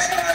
Yes!